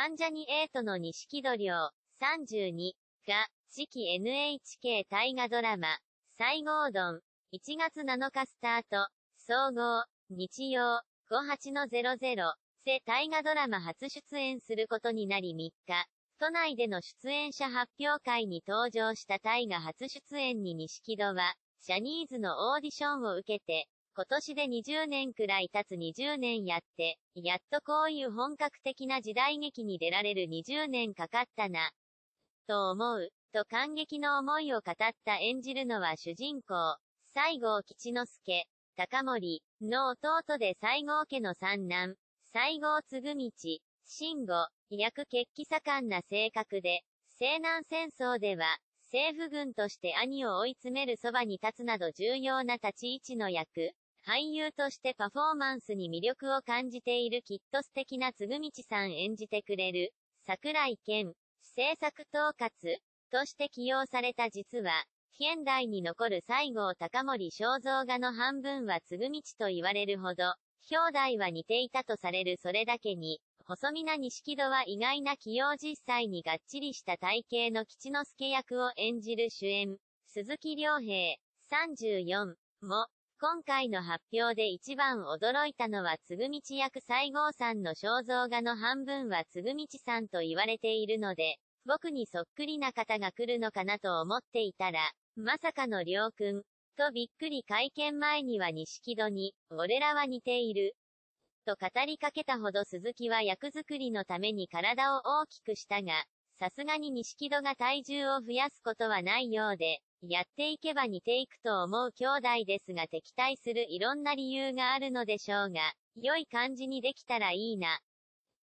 関ジャニ8の錦戸亮、32が、次期 NHK 大河ドラマ、西郷どん、1月7日スタート、総合、日曜、58-00、せ大河ドラマ初出演することになり3日、都内での出演者発表会に登場した大河初出演に錦戸は、ジャニーズのオーディションを受けて、今年で20年くらい経つ20年やって、やっとこういう本格的な時代劇に出られる20年かかったな。と思う、と感激の思いを語った演じるのは主人公、西郷吉之助、高森の弟で西郷家の三男、西郷嗣道、慎吾、役決起盛んな性格で、西南戦争では、政府軍として兄を追い詰めるそばに立つなど重要な立ち位置の役、俳優としてパフォーマンスに魅力を感じているきっと素敵な嗣道さん演じてくれる、桜井健、制作統括、として起用された実は、現代に残る西郷隆盛肖像画の半分は嗣道と言われるほど、表題は似ていたとされるそれだけに、細身な錦戸は意外な起用実際にがっちりした体型の吉之助役を演じる主演、鈴木亮平、34も、今回の発表で一番驚いたのは嗣道役西郷さんの肖像画の半分は嗣道さんと言われているので、僕にそっくりな方が来るのかなと思っていたら、まさかの亮くん、とびっくり会見前には錦戸に、俺らは似ている。と語りかけたほど鈴木は役作りのために体を大きくしたが、さすがに錦戸が体重を増やすことはないようで、やっていけば似ていくと思う兄弟ですが敵対するいろんな理由があるのでしょうが、良い感じにできたらいいな。